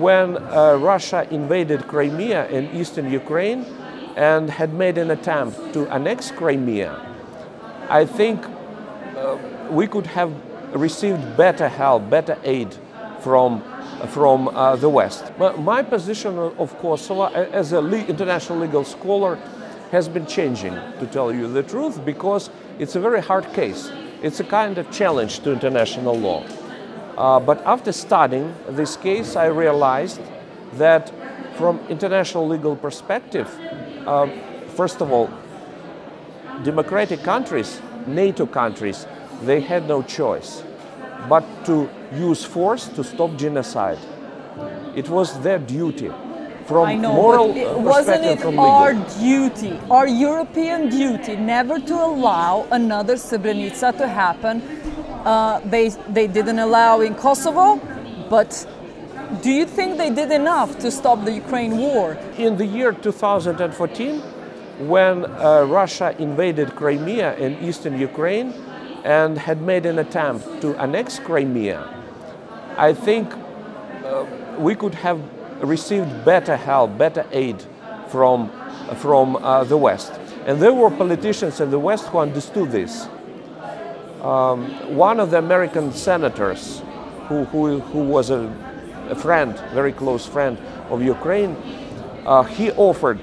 when uh, Russia invaded Crimea in eastern Ukraine and had made an attempt to annex Crimea, I think uh, we could have received better help, better aid from, from uh, the West. But my position of Kosovo as an le international legal scholar has been changing, to tell you the truth, because it's a very hard case. It's a kind of challenge to international law. Uh, but after studying this case, I realized that from international legal perspective, uh, first of all, democratic countries, NATO countries, they had no choice but to use force to stop genocide. It was their duty from I know, moral it, wasn't it from our duty, our European duty, never to allow another Srebrenica to happen? Uh, they they didn't allow in Kosovo, but do you think they did enough to stop the Ukraine war? In the year 2014, when uh, Russia invaded Crimea in eastern Ukraine and had made an attempt to annex Crimea, I think uh, we could have received better help, better aid from, from uh, the West. And there were politicians in the West who understood this. Um, one of the American senators, who, who, who was a, a friend, very close friend of Ukraine, uh, he offered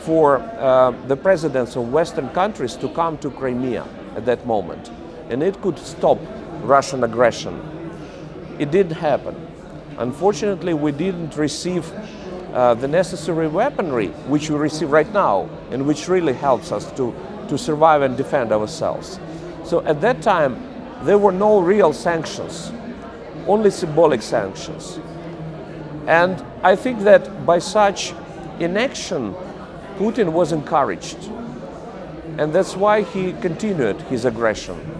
for uh, the presidents of Western countries to come to Crimea at that moment. And it could stop Russian aggression. It didn't happen. Unfortunately, we didn't receive uh, the necessary weaponry which we receive right now and which really helps us to, to survive and defend ourselves. So at that time, there were no real sanctions, only symbolic sanctions. And I think that by such inaction, Putin was encouraged. And that's why he continued his aggression.